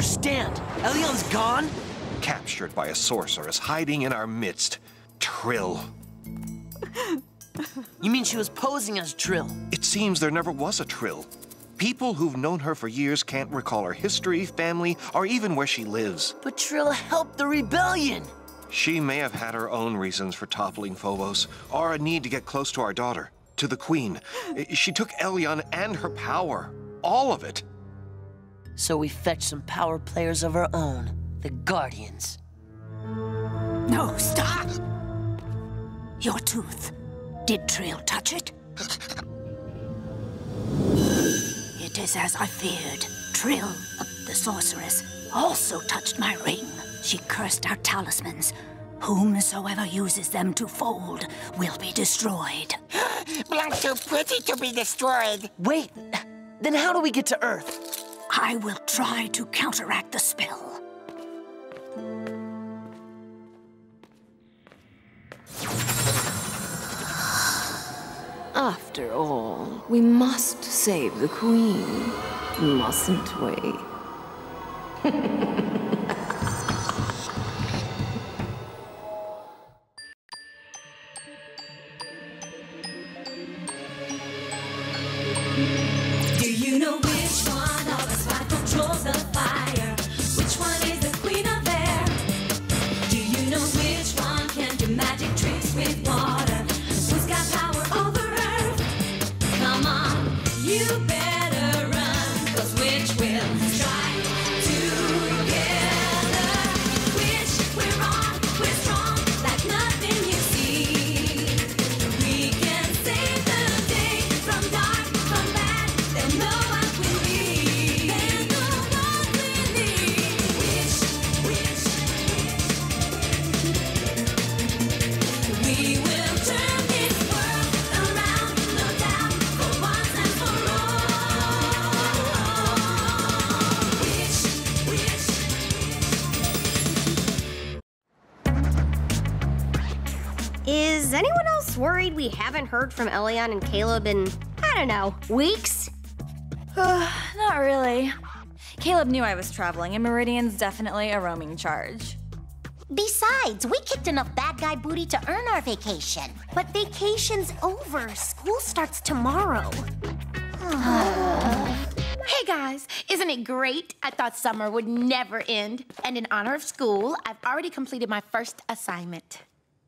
understand. Elyon's gone? Captured by a sorceress hiding in our midst. Trill. You mean she was posing as Trill? It seems there never was a Trill. People who've known her for years can't recall her history, family, or even where she lives. But Trill helped the rebellion. She may have had her own reasons for toppling Phobos, or a need to get close to our daughter, to the Queen. She took Elyon and her power. All of it. So we fetched some power players of our own, the Guardians. No, stop! Your tooth. Did Trill touch it? it is as I feared. Trill, the sorceress, also touched my ring. She cursed our talismans. Whomsoever uses them to fold will be destroyed. Blunk too pretty to be destroyed. Wait, then how do we get to Earth? I will try to counteract the spell. After all, we must save the Queen, mustn't we? else worried we haven't heard from Elyon and Caleb in, I don't know, weeks? Not really. Caleb knew I was traveling, and Meridian's definitely a roaming charge. Besides, we kicked enough bad guy booty to earn our vacation. But vacation's over. School starts tomorrow. Hey guys, isn't it great? I thought summer would never end. And in honor of school, I've already completed my first assignment.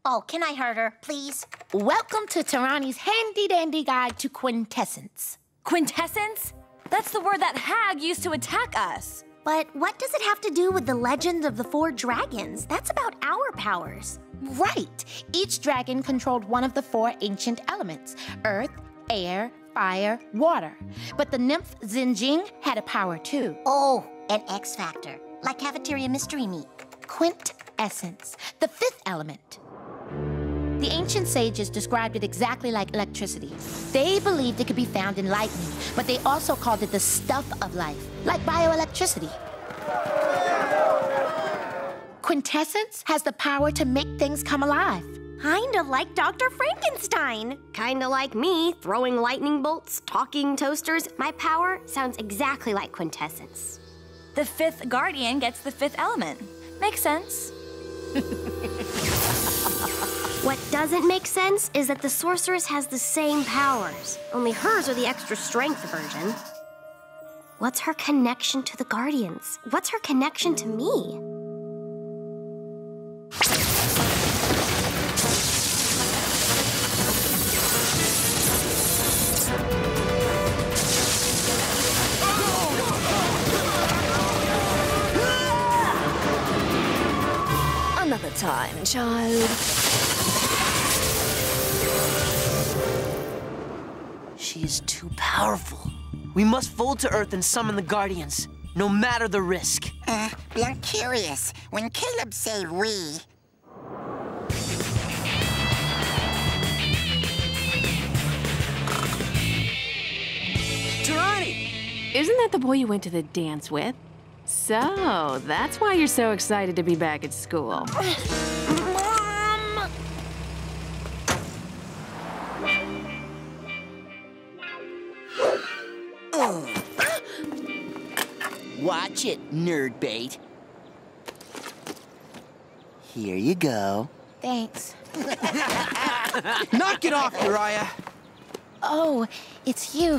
Oh, can I hurt her, please? Welcome to Taranee's handy dandy guide to quintessence. Quintessence? That's the word that hag used to attack us. But what does it have to do with the legend of the four dragons? That's about our powers. Right. Each dragon controlled one of the four ancient elements earth, air, fire, water. But the nymph Zinjing had a power too. Oh, an X Factor, like Cafeteria Mystery Meat. Quintessence, the fifth element. The ancient sages described it exactly like electricity. They believed it could be found in lightning, but they also called it the stuff of life, like bioelectricity. Quintessence has the power to make things come alive. Kinda like Dr. Frankenstein. Kinda like me, throwing lightning bolts, talking toasters. My power sounds exactly like quintessence. The fifth guardian gets the fifth element. Makes sense. What doesn't make sense is that the sorceress has the same powers, only hers are the extra strength version. What's her connection to the Guardians? What's her connection to me? Powerful. We must fold to Earth and summon the Guardians, no matter the risk. Uh, I'm curious. When Caleb say we, Taranee! Isn't that the boy you went to the dance with? So, that's why you're so excited to be back at school. Watch it, nerd bait. Here you go. Thanks. Knock it off, Uriah. Oh, it's you.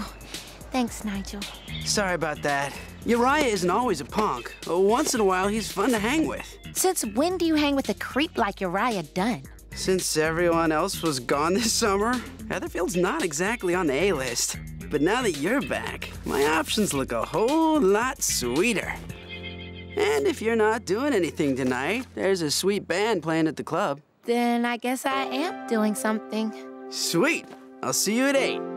Thanks, Nigel. Sorry about that. Uriah isn't always a punk. Once in a while, he's fun to hang with. Since when do you hang with a creep like Uriah Dunn? Since everyone else was gone this summer, Heatherfield's not exactly on the A list. But now that you're back, my options look a whole lot sweeter. And if you're not doing anything tonight, there's a sweet band playing at the club. Then I guess I am doing something. Sweet. I'll see you at 8.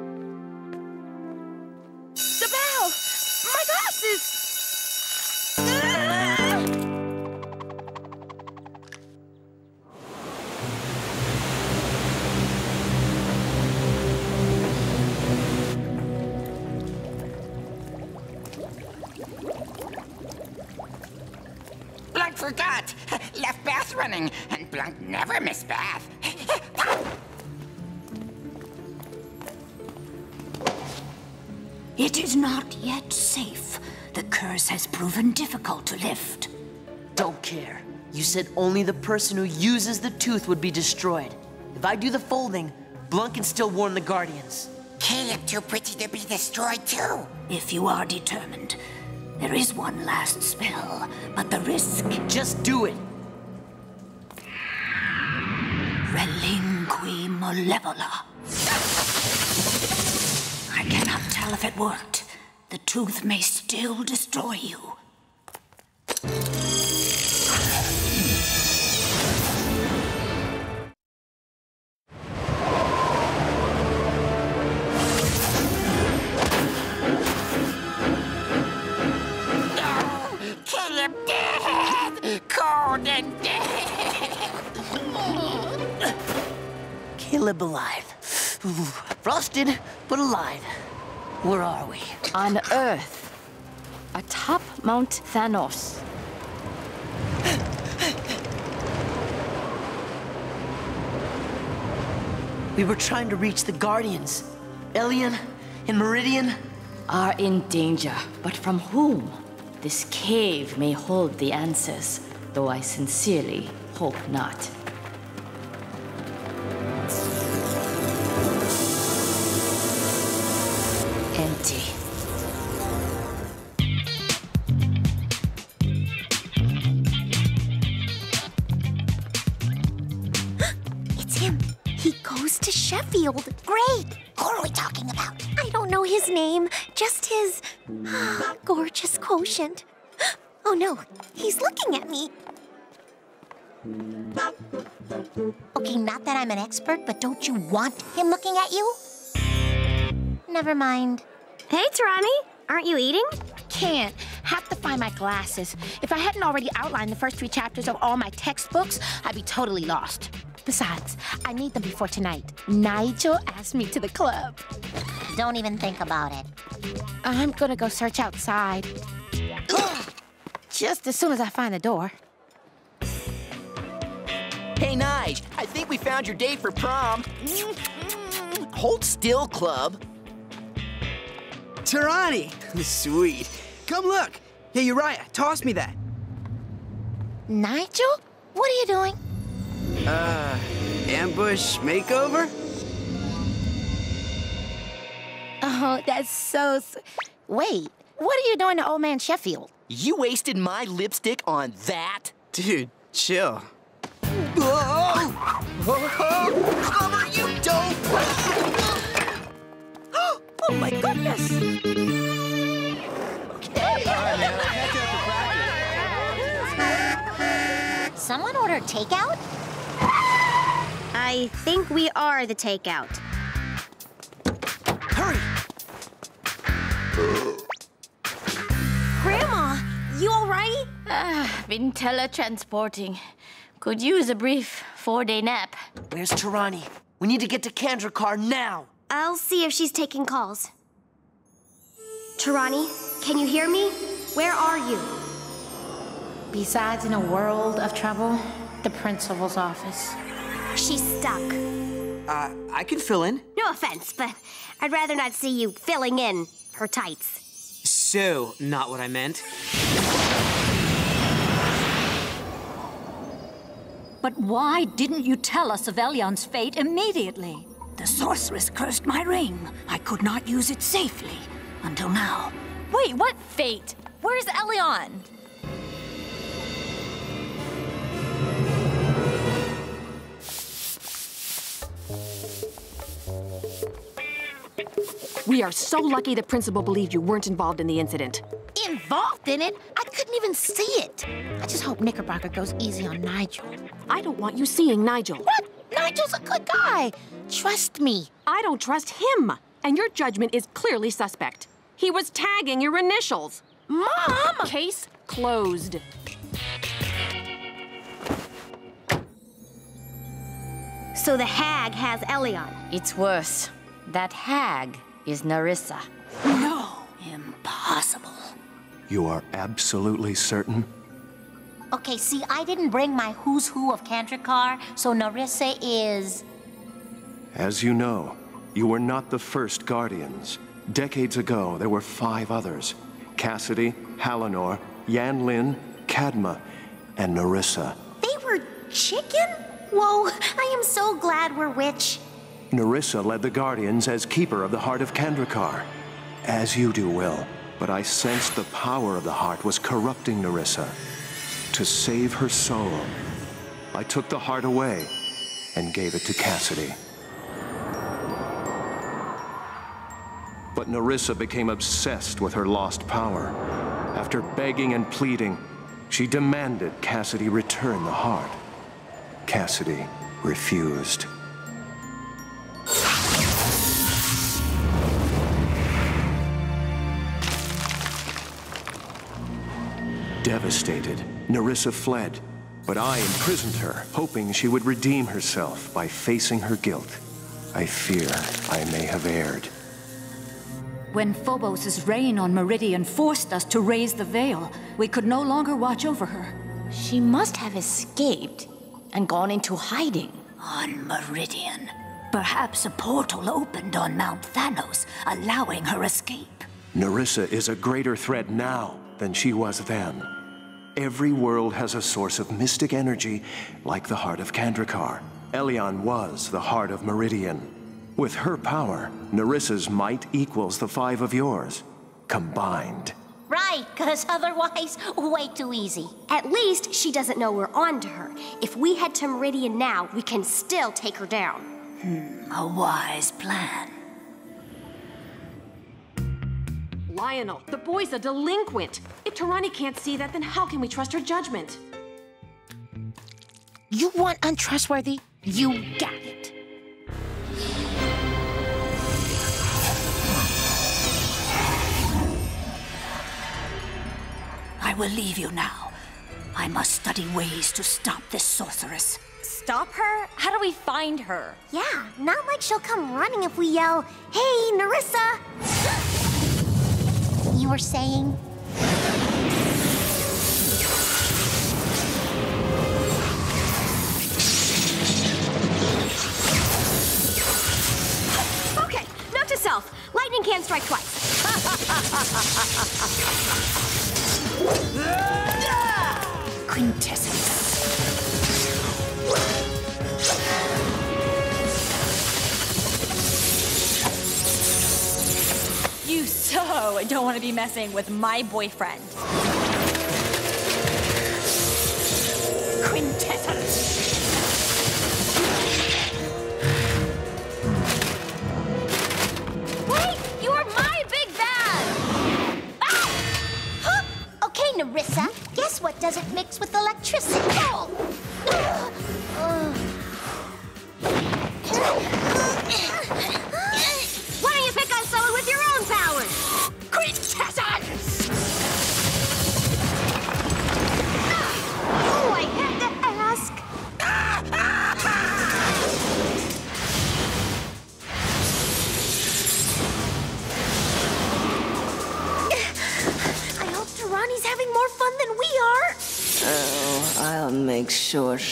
Forgot. Left bath running, and Blunk never missed bath. It is not yet safe. The curse has proven difficult to lift. Don't care. You said only the person who uses the tooth would be destroyed. If I do the folding, Blunk can still warn the Guardians. Caleb too pretty to be destroyed too. If you are determined, there is one last spell, but the risk. Just do it. Relinqui Malevola. I cannot tell if it worked. The tooth may still destroy you. Frosted, but alive. Where are we? On Earth. Atop Mount Thanos. We were trying to reach the Guardians. Elyon and Meridian. Are in danger, but from whom? This cave may hold the answers, though I sincerely hope not. Quotient. Oh no, he's looking at me. Okay, not that I'm an expert, but don't you want him looking at you? Never mind. Hey, Taranee, aren't you eating? Can't. Have to find my glasses. If I hadn't already outlined the first three chapters of all my textbooks, I'd be totally lost. Besides, I need them before tonight. Nigel asked me to the club. Don't even think about it. I'm gonna go search outside. Just as soon as I find the door. Hey, Nige, I think we found your date for prom. Hold still, club. Taranee! Sweet. Come look. Hey, Uriah, toss me that. Nigel? What are you doing? Uh, ambush makeover? Oh, that's so. Wait, what are you doing to old man Sheffield? You wasted my lipstick on that? Dude, chill. Cover, you dope! Oh my goodness! Okay. Someone ordered takeout? I think we are the takeout. Ah, been teletransporting. Could use a brief four-day nap. Where's Taranee? We need to get to Kandrakar now. I'll see if she's taking calls. Taranee, can you hear me? Where are you? Besides, in a world of trouble, the principal's office. She's stuck. Uh, I can fill in. No offense, but I'd rather not see you filling in her tights. so not what I meant. But why didn't you tell us of Elyon's fate immediately? The sorceress cursed my ring. I could not use it safely until now. Wait, what fate? Where's Elion? We are so lucky the principal believed you weren't involved in the incident. Involved in it? I couldn't even see it. I just hope Knickerbocker goes easy on Nigel. I don't want you seeing Nigel. What? Nigel's a good guy. Trust me. I don't trust him. And your judgment is clearly suspect. He was tagging your initials. Mom! Case closed. So the hag has Elyon. It's worse. That hag is Nerissa. No, impossible. You are absolutely certain? Okay, see, I didn't bring my who's who of Kandrakar, so Nerissa is. As you know, you were not the first Guardians. Decades ago, there were five others. Cassidy, Halinor, Yanlin, Kadma, and Nerissa. They were chicken? Whoa, I am so glad we're witch. Nerissa led the Guardians as Keeper of the Heart of Kandrakar. As you do, Will. But I sensed the power of the heart was corrupting Nerissa. To save her soul, I took the heart away and gave it to Cassidy. But Nerissa became obsessed with her lost power. After begging and pleading, she demanded Cassidy return the heart. Cassidy refused. Devastated, Nerissa fled, but I imprisoned her, hoping she would redeem herself by facing her guilt. I fear I may have erred. When Phobos' reign on Meridian forced us to raise the veil, we could no longer watch over her. She must have escaped and gone into hiding. On Meridian. Perhaps a portal opened on Mount Thanos, allowing her escape. Nerissa is a greater threat now than she was then. Every world has a source of mystic energy, like the heart of Kandrakar. Elyon was the heart of Meridian. With her power, Nerissa's might equals the five of yours, combined. Right, because otherwise, way too easy. At least she doesn't know we're on to her. If we head to Meridian now, we can still take her down. Hmm, a wise plan. Lionel, the boy's a delinquent. If Taranee can't see that, then how can we trust her judgment? You want untrustworthy? You got it. I will leave you now. I must study ways to stop this sorceress. Stop her? How do we find her? Yeah, not like she'll come running if we yell, Hey, Nerissa! You were saying? Messing with my boyfriend. Quintessence. Wait, you are my big bad! Ah! Huh? Okay, Nerissa. Guess what doesn't mix with electricity? Oh.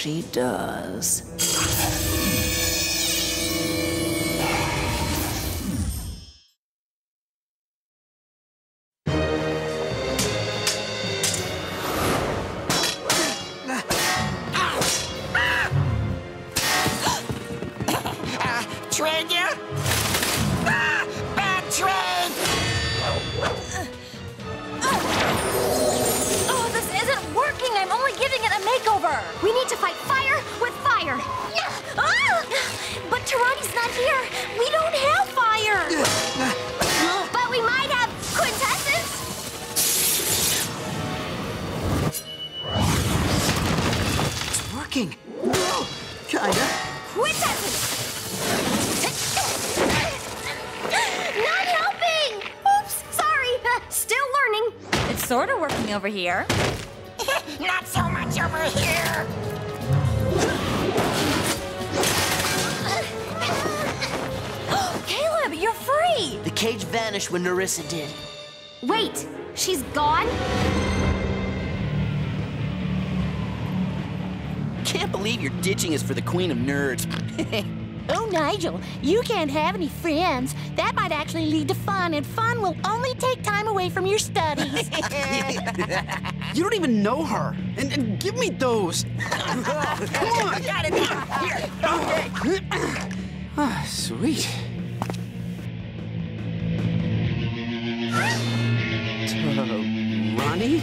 She does. It's working. Kinda. Quintessence. Not helping. Oops. Sorry. Still learning. It's sort of working over here. Not so much over here. Caleb, you're free! The cage vanished when Nerissa did. Wait. She's gone. I can't believe you're ditching us for the Queen of Nerds. Oh, Nigel, you can't have any friends. That might actually lead to fun, and fun will only take time away from your studies. You don't even know her. And, and give me those. Come on. Got it. Here. Okay. Ah, sweet. Ronnie?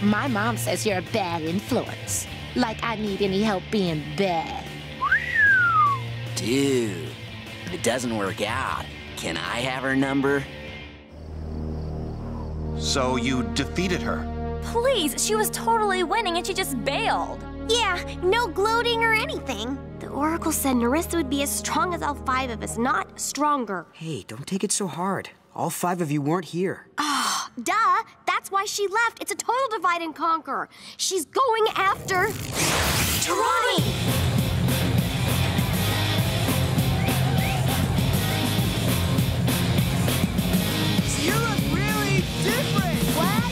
My mom says you're a bad influence. Like I need any help being bad. Dude, if it doesn't work out, can I have her number? So you defeated her? Please, she was totally winning and she just bailed. Yeah, no gloating or anything. The Oracle said Nerissa would be as strong as all five of us, not stronger. Hey, don't take it so hard. All five of you weren't here. Ah, duh. That's why she left. It's a total divide and conquer. She's going after Taranee. You look really different! What?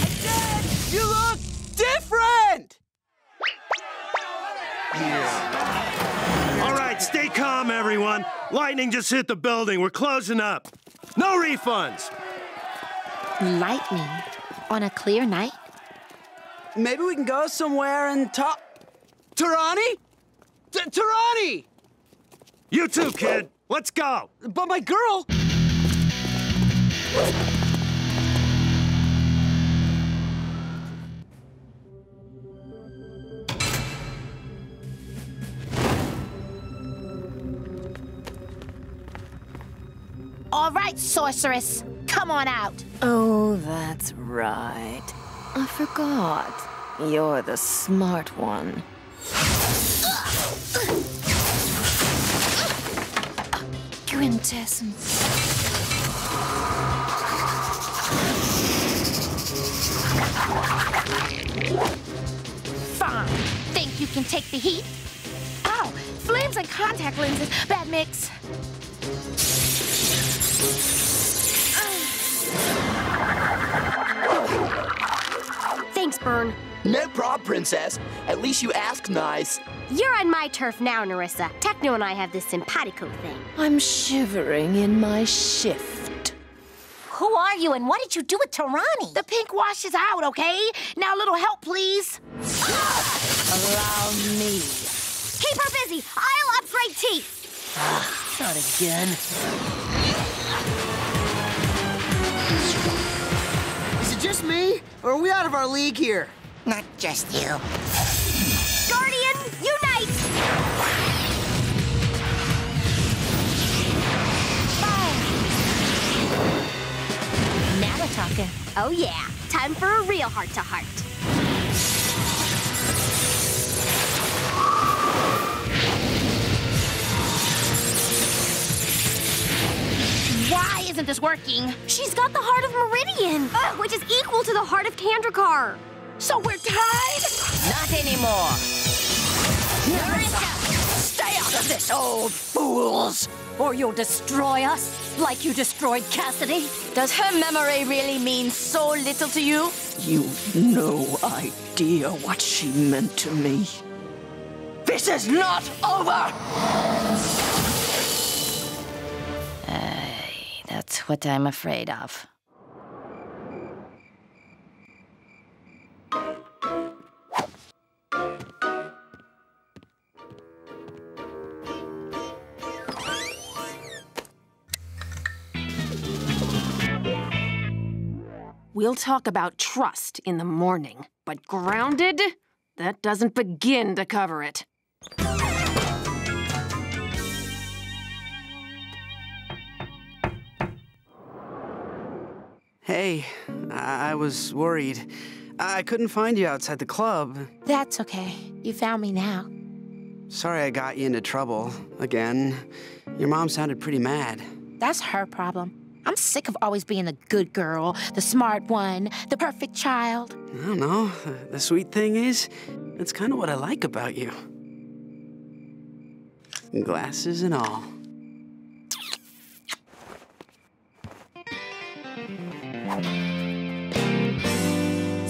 I said you look different! All right, stay calm, everyone. Lightning just hit the building. We're closing up. No refunds. Lightning on a clear night? Maybe we can go somewhere and talk. Taranee? T- Taranee! You too, kid. Let's go. But my girl! All right, sorceress, come on out. Oh, that's right. I forgot. You're the smart one. Quintessence. Fine. Think you can take the heat? Oh, flames and contact lenses. Bad mix. Thanks, Burn. No prob, Princess. At least you asked nice. You're on my turf now, Nerissa. Techno and I have this simpatico thing. I'm shivering in my shift. Who are you and what did you do with Taranee? The pink wash is out, okay? Now, a little help, please. Allow me. Keep her busy. I'll upgrade teeth. Not again. Or are we out of our league here? Not just you. Guardian, unite! Now we're talking. Oh yeah, time for a real heart-to-heart. Why isn't this working? She's got the heart of Meridian, oh. which is equal to the heart of Kandrakar. So we're tied? Not anymore. Stay out of this, old fools! Or you'll destroy us like you destroyed Cassidy. Does her memory really mean so little to you? You've no idea what she meant to me. This is not over! Uh, That's what I'm afraid of. We'll talk about trust in the morning. But grounded? That doesn't begin to cover it. Hey, I, I was worried. I couldn't find you outside the club. That's okay. You found me now. Sorry I got you into trouble again. Your mom sounded pretty mad. That's her problem. I'm sick of always being the good girl, the smart one, the perfect child. I don't know. The sweet thing is, it's kind of what I like about you. Glasses and all.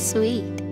Sweet.